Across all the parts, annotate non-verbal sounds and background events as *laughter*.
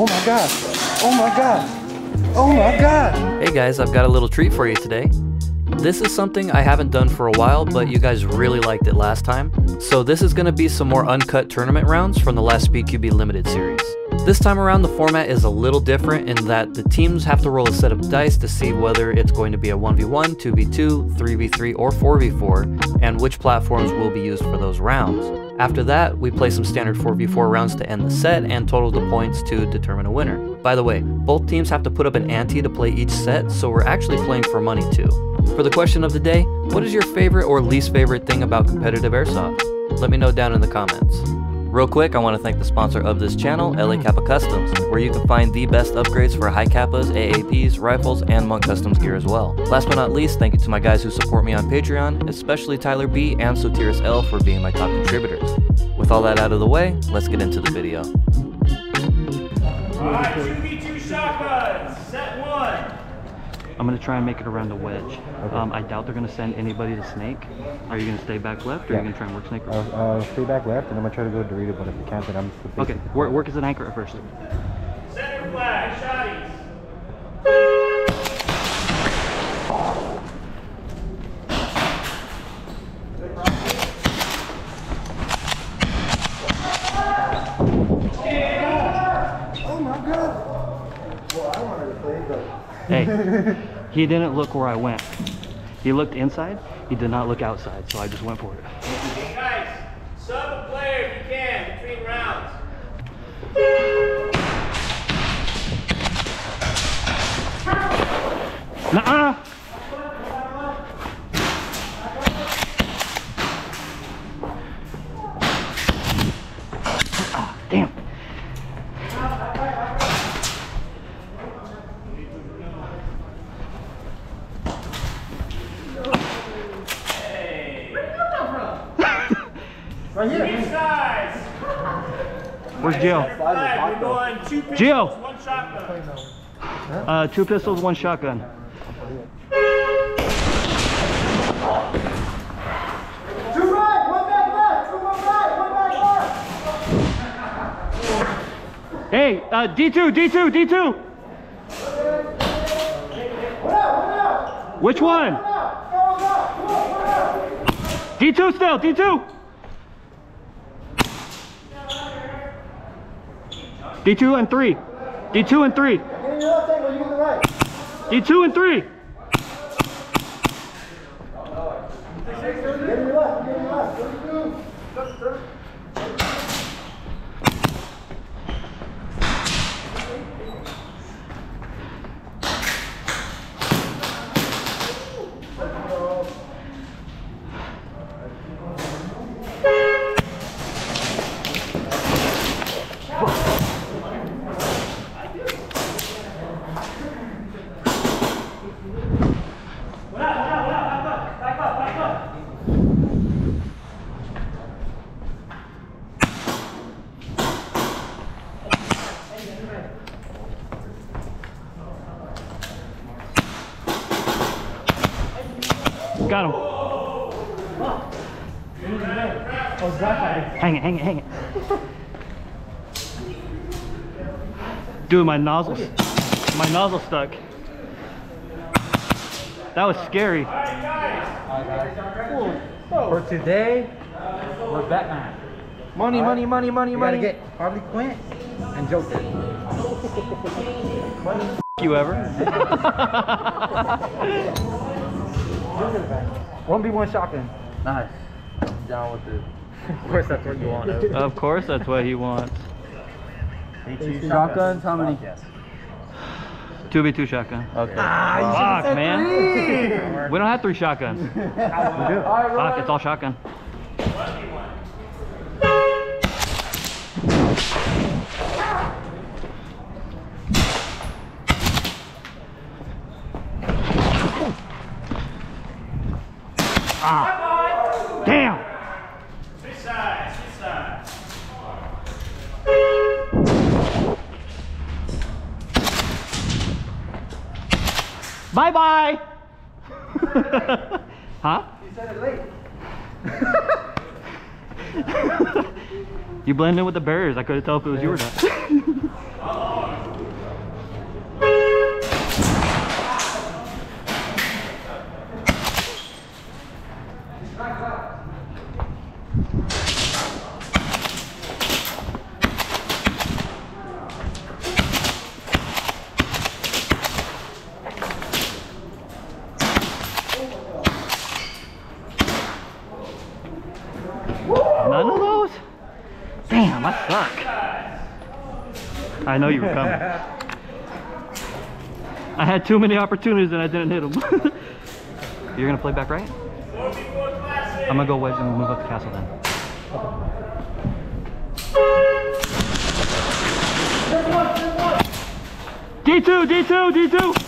Oh my god. Oh my god. Oh my god. Hey guys, I've got a little treat for you today. This is something I haven't done for a while, but you guys really liked it last time. So this is going to be some more uncut tournament rounds from the last SpeedQB Limited series. This time around the format is a little different in that the teams have to roll a set of dice to see whether it's going to be a 1v1, 2v2, 3v3, or 4v4, and which platforms will be used for those rounds. After that, we play some standard 4v4 rounds to end the set and total the points to determine a winner. By the way, both teams have to put up an ante to play each set, so we're actually playing for money too. For the question of the day, what is your favorite or least favorite thing about competitive airsoft? Let me know down in the comments. Real quick, I want to thank the sponsor of this channel, LA Capa Customs, where you can find the best upgrades for Hi-Capas, AAPs, rifles, and Monk Customs gear as well. Last but not least, thank you to my guys who support me on Patreon, especially Tyler B and Sotiris L for being my top contributors. With all that out of the way, let's get into the video. Alright, 2v2 shotguns, set one. I'm gonna try and make it around the wedge. Um, I doubt they're gonna send anybody to snake. Are you gonna stay back left, or Yeah. are you gonna try and work snake? Uh, uh, stay back left, and I'm gonna try to go to Dorito, but if you can't, then I'm just Okay, work, work as an anchor at first. Center flag, shotties. Hey, *laughs* he didn't look where I went. He looked inside. He did not look outside, so I just went for it. Hey guys, sub a player if you can between rounds. Nuh-uh. Ah, Three sides. Where's Jill? Flag, we're going two pistols, Gio. one shotgun. Uh, two pistols, one shotgun. Two right, one back left, two one right, one back left. Hey, uh, D2, D2, D2. One out, one out, Which one? one out, go, go, come on, one out. D2 still, D2. D2 and 3. D2 and 3. D2 and 3. Hang it, hang it, hang it. Dude, my nozzle, my nozzle stuck. That was scary. For today, we're Batman. Money, money, money, money, money. gotta get Harley Quinn and Joker. you ever? *laughs* *laughs* One v one shotgun. Nice. I'm Down with it. Of course, that's what you want. of course, that's what he wants. Shotguns? How many? Yes. 2v2 shotgun. Okay. Fuck, man. We don't have three shotguns. We *laughs* Fuck, it's all shotgun. Ah. Damn. Switch sides, switch sides. Bye bye. *laughs* huh? *laughs* You said it late. you blend in with the bears. I couldn't tell if it was you or not. *laughs* None of those? Damn, I suck. I know you were coming. *laughs* I had too many opportunities and I didn't hit them. *laughs* You're gonna play back right? I'm gonna go wedge and move up the castle then. D2, D2, D2!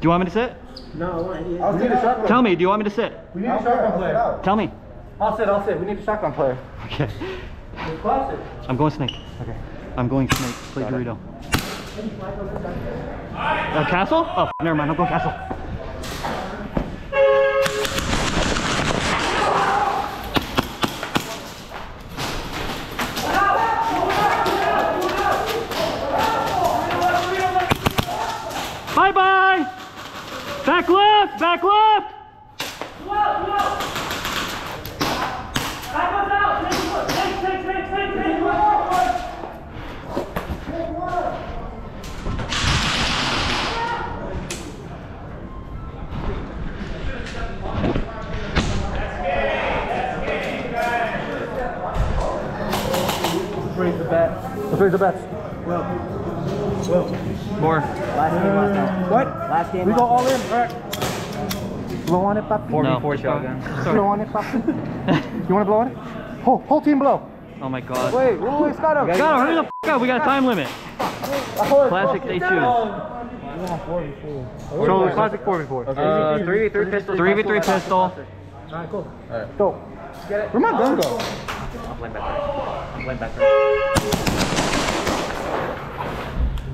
Do you want me to sit? No, I'll take a shotgun. Tell me, do you want me to sit? We need a shotgun player. Tell me. I'll sit, I'll sit. We need a shotgun player. Okay. I'm going snake. Okay. I'm going snake. Play Dorito. Uh, castle? Oh, never mind. I'm going castle. Bye bye. Back left. Back left. Raise the bat. Let's raise the bats. More. Last game, last time. What? Last game, We go all in. All right. Blow on it, Pop. No. Blow on it, Pop. *laughs* you want to blow on it? Whole, whole team blow. Oh my god. Wait, wait, wait, Scott. Gotta hurry the f up. We got a time limit. Classic they choose. So classic 4v4. Uh, 3v3 pistol. 3v3 pistol. All right, go. Where'd my gun go?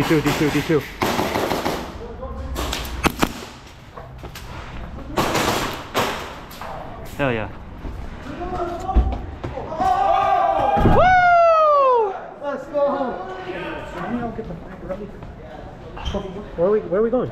D2, D2, D2. Hell yeah. Woo! Let's go home. Where are we, where are we going?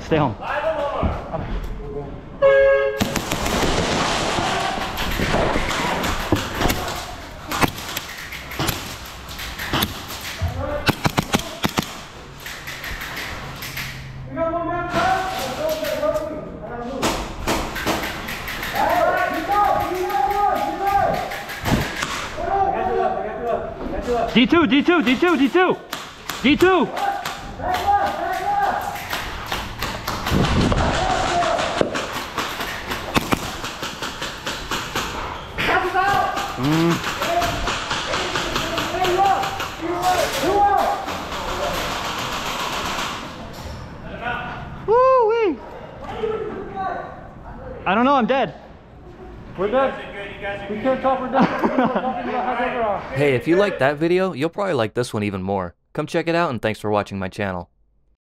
Stay home. D2, D2, D2, D2. D2. Woo-wee. I don't know, I'm dead. We're done. We can't talk, we're done. Hey, if you liked that video, you'll probably like this one even more. Come check it out and thanks for watching my channel.